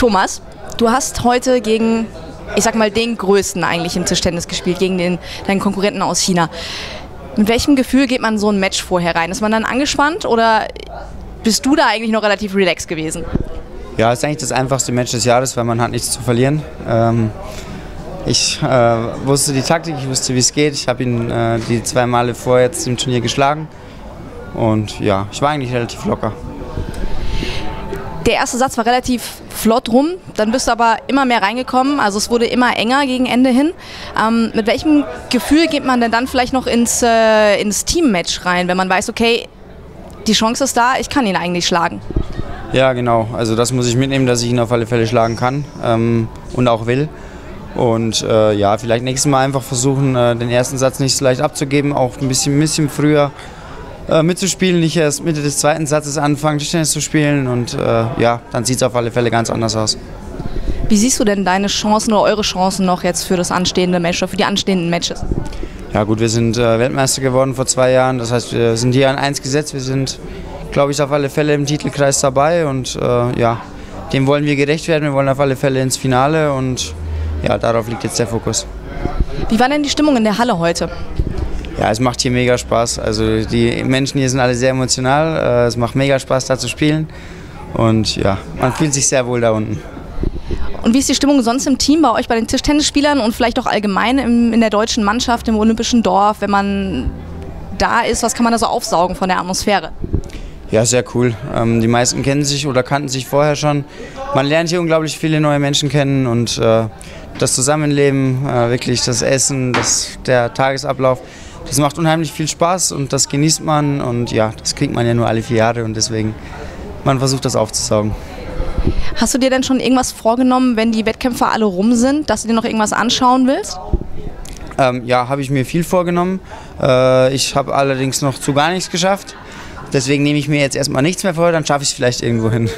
Thomas, du hast heute gegen, ich sag mal, den größten eigentlich im Tischtennis gespielt, gegen den, deinen Konkurrenten aus China. Mit welchem Gefühl geht man so ein Match vorher rein? Ist man dann angespannt oder bist du da eigentlich noch relativ relaxed gewesen? Ja, ist eigentlich das einfachste Match des Jahres, weil man hat nichts zu verlieren. Ähm, ich äh, wusste die Taktik, ich wusste, wie es geht. Ich habe ihn äh, die zwei Male vor jetzt im Turnier geschlagen. Und ja, ich war eigentlich relativ locker. Der erste Satz war relativ flott rum, dann bist du aber immer mehr reingekommen, also es wurde immer enger gegen Ende hin. Ähm, mit welchem Gefühl geht man denn dann vielleicht noch ins, äh, ins Teammatch rein, wenn man weiß, okay, die Chance ist da, ich kann ihn eigentlich schlagen? Ja, genau. Also das muss ich mitnehmen, dass ich ihn auf alle Fälle schlagen kann ähm, und auch will. Und äh, ja, vielleicht nächstes Mal einfach versuchen, äh, den ersten Satz nicht so leicht abzugeben, auch ein bisschen, ein bisschen früher äh, mitzuspielen, nicht erst Mitte des zweiten Satzes anfangen, Tischtennis zu spielen. Und äh, ja, dann sieht es auf alle Fälle ganz anders aus. Wie siehst du denn deine Chancen oder eure Chancen noch jetzt für das anstehende Match oder für die anstehenden Matches? Ja gut, wir sind äh, Weltmeister geworden vor zwei Jahren. Das heißt, wir sind hier an eins gesetzt. Wir sind, glaube ich, auf alle Fälle im Titelkreis dabei. Und äh, ja, dem wollen wir gerecht werden. Wir wollen auf alle Fälle ins Finale. Und ja, darauf liegt jetzt der Fokus. Wie war denn die Stimmung in der Halle heute? Ja, es macht hier mega Spaß. Also die Menschen hier sind alle sehr emotional. Äh, es macht mega Spaß, da zu spielen. Und ja, man fühlt sich sehr wohl da unten. Und wie ist die Stimmung sonst im Team bei euch, bei den Tischtennisspielern und vielleicht auch allgemein im, in der deutschen Mannschaft, im olympischen Dorf, wenn man da ist? Was kann man da so aufsaugen von der Atmosphäre? Ja, sehr cool. Ähm, die meisten kennen sich oder kannten sich vorher schon. Man lernt hier unglaublich viele neue Menschen kennen und äh, das Zusammenleben, äh, wirklich das Essen, das, der Tagesablauf, das macht unheimlich viel Spaß und das genießt man und ja, das kriegt man ja nur alle vier Jahre und deswegen, man versucht das aufzusaugen. Hast du dir denn schon irgendwas vorgenommen, wenn die Wettkämpfe alle rum sind, dass du dir noch irgendwas anschauen willst? Ähm, ja, habe ich mir viel vorgenommen. Äh, ich habe allerdings noch zu gar nichts geschafft. Deswegen nehme ich mir jetzt erstmal nichts mehr vor, dann schaffe ich es vielleicht irgendwo hin.